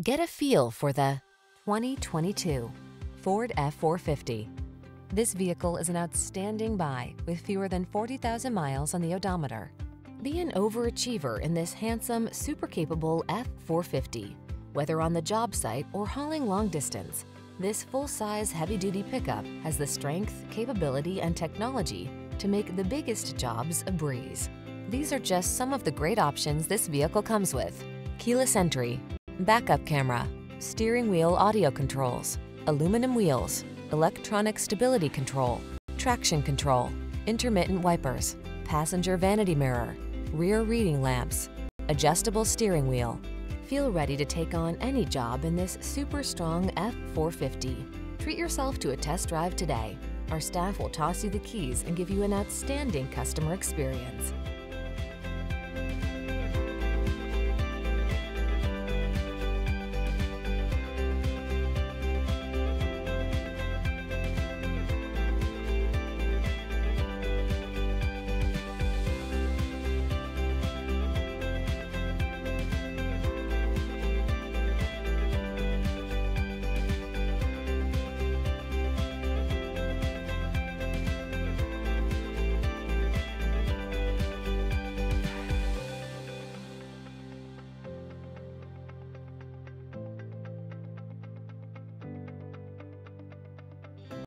Get a feel for the 2022 Ford F-450. This vehicle is an outstanding buy with fewer than 40,000 miles on the odometer. Be an overachiever in this handsome, super capable F-450. Whether on the job site or hauling long distance, this full-size heavy-duty pickup has the strength, capability, and technology to make the biggest jobs a breeze. These are just some of the great options this vehicle comes with. Keyless entry, backup camera, steering wheel audio controls, aluminum wheels, electronic stability control, traction control, intermittent wipers, passenger vanity mirror, rear reading lamps, adjustable steering wheel. Feel ready to take on any job in this super strong F450. Treat yourself to a test drive today. Our staff will toss you the keys and give you an outstanding customer experience.